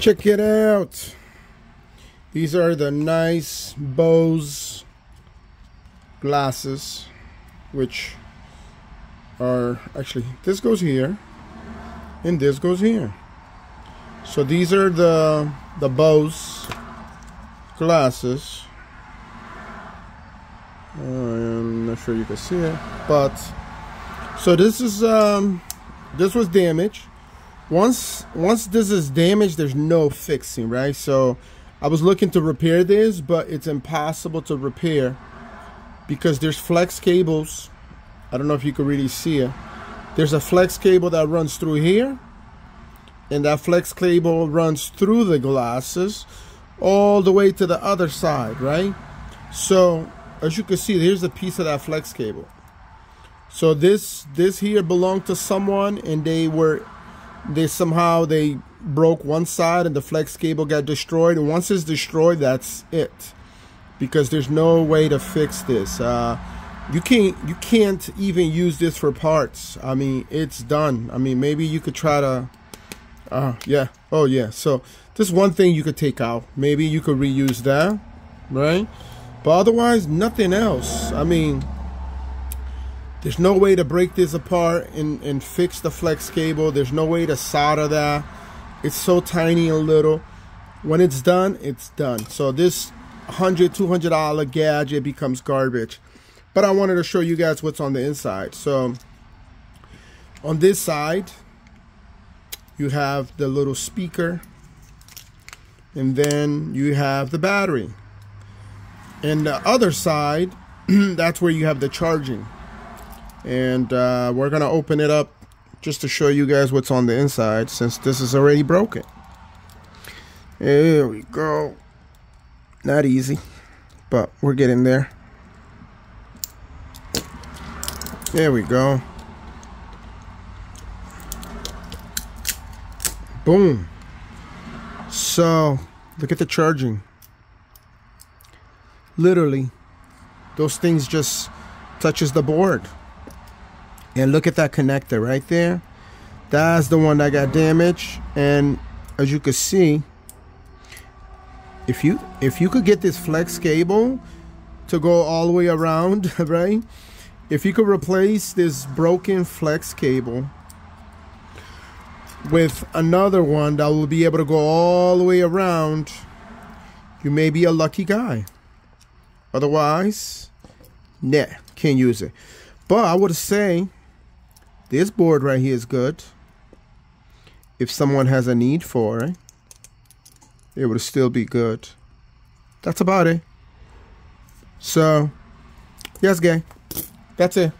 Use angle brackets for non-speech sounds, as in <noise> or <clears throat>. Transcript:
Check it out. These are the nice Bose glasses, which are actually, this goes here and this goes here. So these are the, the Bose glasses. I'm not sure you can see it, but so this is, um, this was damaged once once this is damaged there's no fixing right? So I was looking to repair this but it's impossible to repair because there's flex cables. I don't know if you can really see it. There's a flex cable that runs through here and that flex cable runs through the glasses all the way to the other side right? So as you can see here's a piece of that flex cable. So this this here belonged to someone and they were they somehow they broke one side and the flex cable got destroyed. And once it's destroyed that's it. Because there's no way to fix this. Uh, you can't you can't even use this for parts. I mean it's done. I mean maybe you could try to uh yeah. Oh yeah. So this one thing you could take out. Maybe you could reuse that right? But otherwise nothing else. I mean there's no way to break this apart and, and fix the flex cable. There's no way to solder that. It's so tiny and little. When it's done, it's done. So this $100, $200 gadget becomes garbage. But I wanted to show you guys what's on the inside. So on this side, you have the little speaker. And then you have the battery. And the other side, <clears throat> that's where you have the charging and uh, we're gonna open it up just to show you guys what's on the inside since this is already broken. There we go. Not easy but we're getting there. There we go. Boom. So look at the charging. Literally those things just touches the board and look at that connector right there. That's the one that got damaged. And as you can see if you if you could get this flex cable to go all the way around <laughs> right? If you could replace this broken flex cable with another one that will be able to go all the way around you may be a lucky guy. Otherwise nah can't use it. But I would say this board right here is good. If someone has a need for it, it would still be good. That's about it. So, yes, gang. That's it.